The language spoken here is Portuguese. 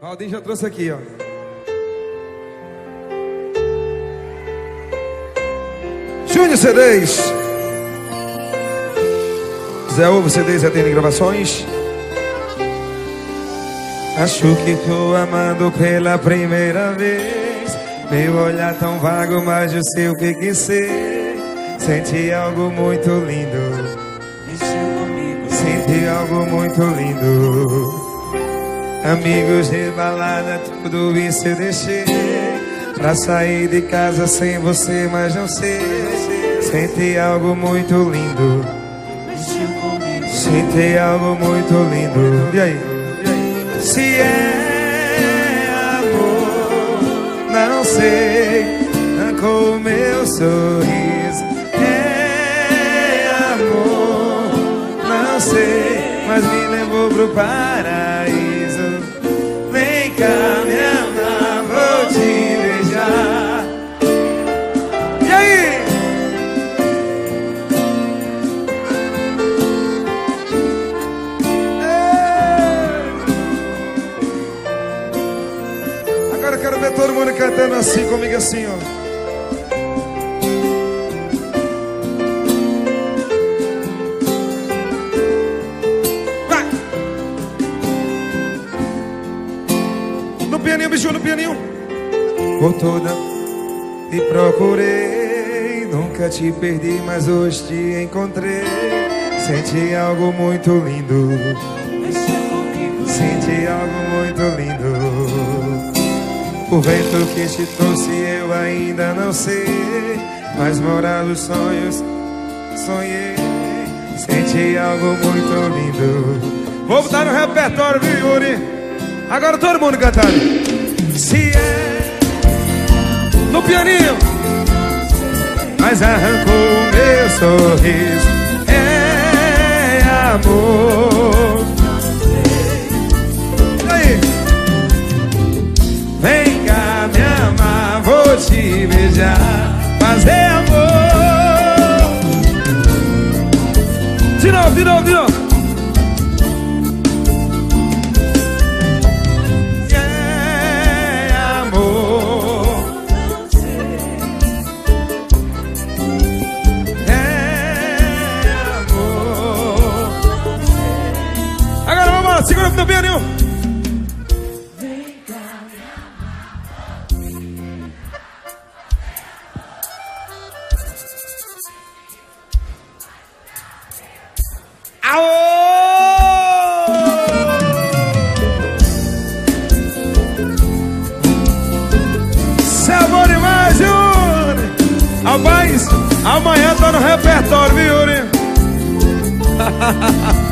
Valdir já trouxe aqui, ó. Júnior CDs. Zé Ovo CDs atende gravações. Acho que tô amando pela primeira vez. Meu olhar tão vago, mas eu sei o que quis ser. Senti algo muito lindo. Senti algo muito lindo. Amigos de balada, tudo isso eu deixei. Pra sair de casa sem você, mas não sei. Senti algo muito lindo. Senti algo muito lindo. E aí? Se é amor, não sei. Arrancou o meu sorriso. É amor, não sei. Mas me levou pro paraíso. Cá, me amar, vou te beijar. E aí? Agora eu quero ver todo mundo cantando assim comigo assim, ó. Bicho, no pianinho. Por toda te procurei, nunca te perdi, mas hoje te encontrei. Senti algo muito lindo. Senti algo muito lindo. O vento que te trouxe eu ainda não sei, mas morar os sonhos sonhei. Senti algo muito lindo. Vou botar no repertório, viu, Yuri? Agora todo mundo cantando. Se é no pianinho, mas arrancou meu sorriso. É amor. E aí? Vem cá me amar, vou te beijar, fazer amor. De novo, de novo, de novo. Cê é bom demais, Yuri! Rapaz, amanhã tá no repertório, viu, Yuri?